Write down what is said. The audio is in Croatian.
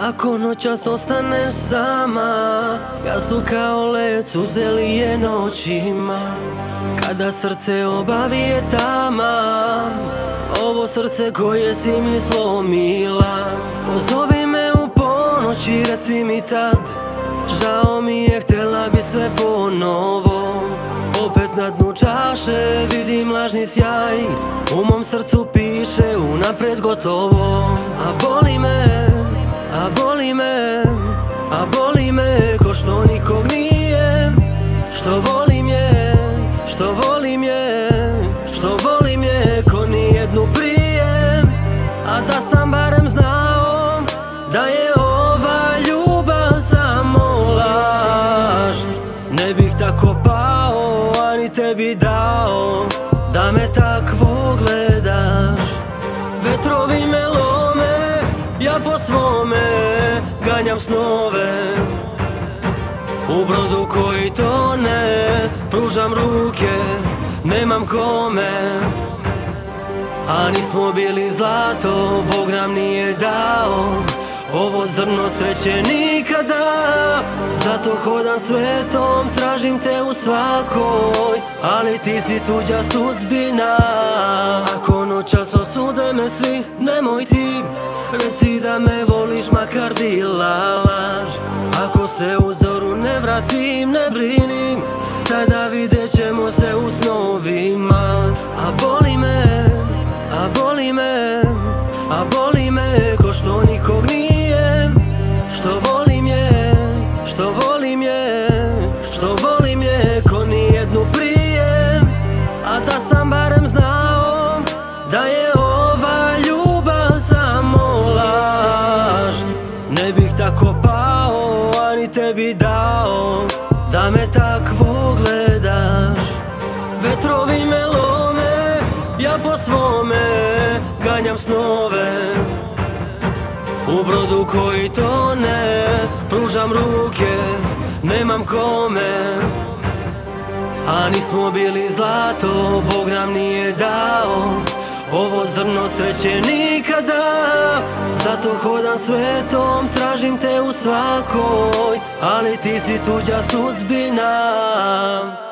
Ako noćas ostaneš sama Jasno kao led uzeli je noćima. Kada srce obavi je tama Ovo srce koje si mi slomila. Pozovi me u ponoć i reci mi tad Žao mi je, htjela bi sve ponovo. Opet na dnu čaše vidim lažni sjaj U mom srcu piše unapred gotovo. A boli me me, a boli me ko što nikog nije. Što volim je, što volim je, što volim je ko nijednu prije A da sam barem znao da je ova ljubav samo laž. Ne bih tako pao, ani tebi dao da me takvo gledaš. Vetrovi me ja po svome ganjam snove U brodu koji tone Pružam ruke Nemam kome. A nismo bili zlato Bog nam nije dao. Ovo zrno sreće nikada Zato hodam svetom, tražim te u svakoj. Ali ti si tuđa sudbina Ako noćas osude me svi, nemoj ti. Reci da me bila laž. Ako se u zoru ne vratim, ne brinim. Tada vidjet ćemo se u snovima. A boli me, a boli me A boli me ko što nikog nije. Što volim je, što volim je Što volim je tako pao, ani tebi dao Da me takvo gledaš. Vetrovi me lome, ja po svome Ganjam snove. U brodu koji tone Pružam ruke, nemam kome. A nismo bili zlato, Bog nam nije dao. Ovo zrno sreće nikada Zato hodam svetom, tražim te u svakoj Ali ti si tuđa sudbina